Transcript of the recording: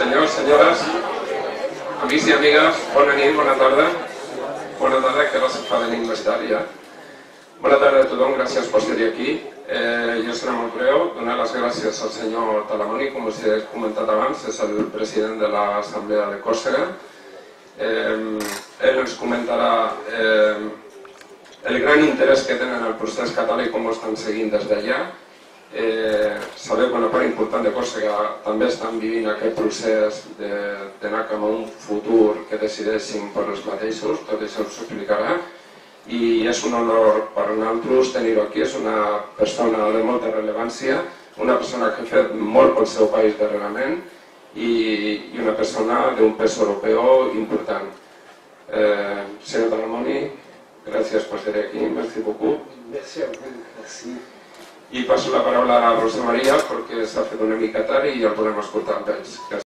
Senyors, senyores, amics i amigues, bona nit, bona tarda. Bona tarda, que ara se fa de nit més tard ja. Bona tarda a tothom, gràcies per ser aquí. Eh, jo seré molt breu, donar les gràcies al senyor Talamoni, com us he comentat abans, és el president de l'Assemblea de Còrsega. Eh, ell ens comentarà eh, el gran interès que tenen el procés català i com ho estan seguint des d'allà Eh, important de Còrsega també estan vivint aquest procés d'anar cap a un futur que decideixin per els mateixos, tot això us explicarà i és un honor per nosaltres tenir-ho aquí, és una persona de molta rellevància, una persona que ha fet molt pel seu país darrerament i, i una persona d'un pes europeu important. Eh, senyor Talamoni, gràcies per ser aquí, merci beaucoup. Merci a vous, merci. I passo la paraula a Rosa Maria perquè s'ha fet una mica tard i el podem escoltar amb ells. Gràcies.